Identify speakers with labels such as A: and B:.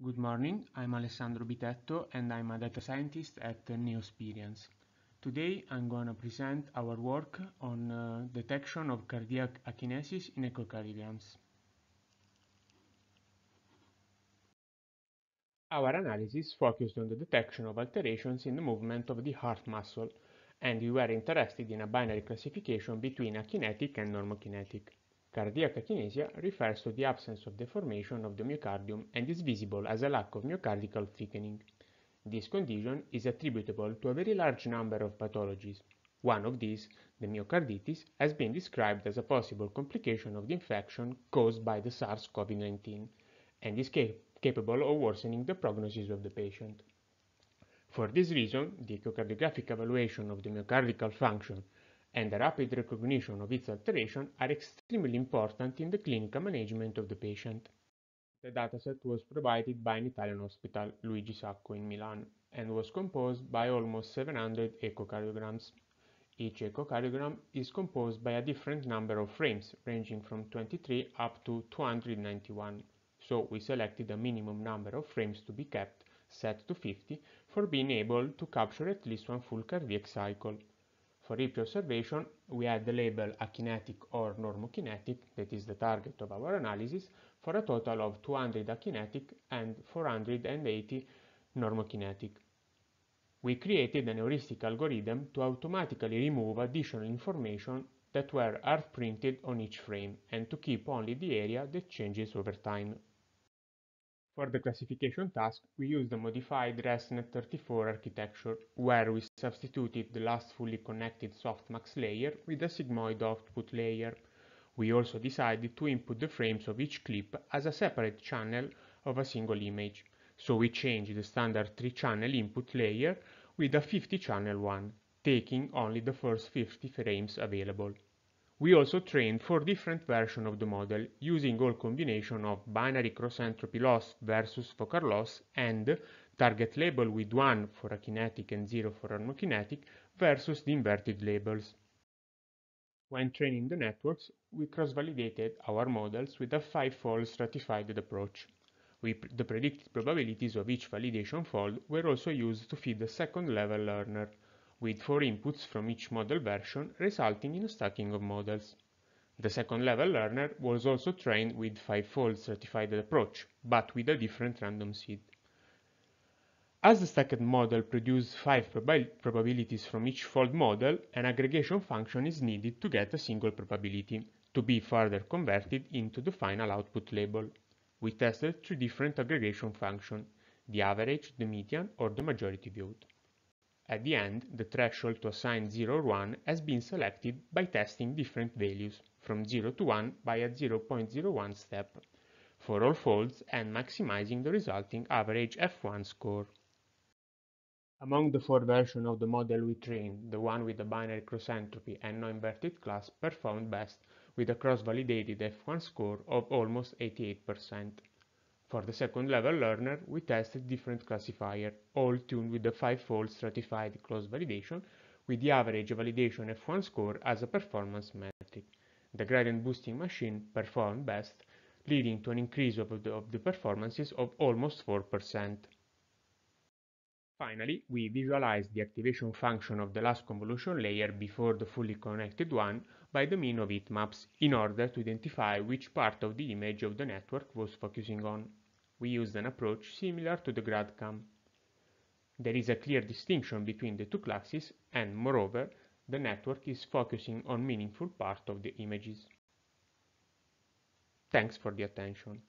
A: Good morning, I'm Alessandro Bitetto and I'm a data scientist at Neosperience. Today I'm going to present our work on uh, detection of cardiac akinesis in echocardiograms. Our analysis focused on the detection of alterations in the movement of the heart muscle and we were interested in a binary classification between akinetic and normokinetic. Cardiac akinesia refers to the absence of deformation of the myocardium and is visible as a lack of myocardial thickening. This condition is attributable to a very large number of pathologies. One of these, the myocarditis, has been described as a possible complication of the infection caused by the SARS-CoV-19 and is cap capable of worsening the prognosis of the patient. For this reason, the echocardiographic evaluation of the myocardial function and the rapid recognition of its alteration are extremely important in the clinical management of the patient. The dataset was provided by an Italian hospital, Luigi Sacco in Milan, and was composed by almost 700 echocardiograms. Each echocardiogram is composed by a different number of frames, ranging from 23 up to 291, so we selected a minimum number of frames to be kept, set to 50, for being able to capture at least one full cardiac cycle. For each observation, we add the label akinetic or normokinetic, that is the target of our analysis, for a total of 200 akinetic and 480 normokinetic. We created an heuristic algorithm to automatically remove additional information that were hard printed on each frame and to keep only the area that changes over time. For the classification task, we used the modified ResNet34 architecture, where we substituted the last fully connected softmax layer with a sigmoid output layer. We also decided to input the frames of each clip as a separate channel of a single image, so we changed the standard 3-channel input layer with a 50-channel one, taking only the first 50 frames available. We also trained four different versions of the model using all combination of binary cross-entropy loss versus focal loss and target label with 1 for akinetic and 0 for normokinetic versus the inverted labels. When training the networks, we cross-validated our models with a five-fold stratified approach. We, the predicted probabilities of each validation fold were also used to feed the second-level learner, with four inputs from each model version resulting in a stacking of models. The second level learner was also trained with five-fold stratified approach, but with a different random seed. As the stacked model produces five prob probabilities from each fold model, an aggregation function is needed to get a single probability, to be further converted into the final output label. We tested three different aggregation functions, the average, the median, or the majority vote. At the end, the threshold to assign 0 or 1 has been selected by testing different values, from 0 to 1 by a 0.01 step, for all folds and maximizing the resulting average F1 score. Among the four versions of the model we trained, the one with the binary cross-entropy and no inverted class performed best with a cross-validated F1 score of almost 88%. For the second level learner, we tested different classifiers, all tuned with the five-fold stratified cross-validation, with the average validation F1 score as a performance metric. The gradient boosting machine performed best, leading to an increase of the, of the performances of almost 4%. Finally, we visualized the activation function of the last convolution layer before the fully connected one by the mean of heat maps in order to identify which part of the image of the network was focusing on. We used an approach similar to the GradCam. There is a clear distinction between the two classes and, moreover, the network is focusing on meaningful part of the images. Thanks for the attention.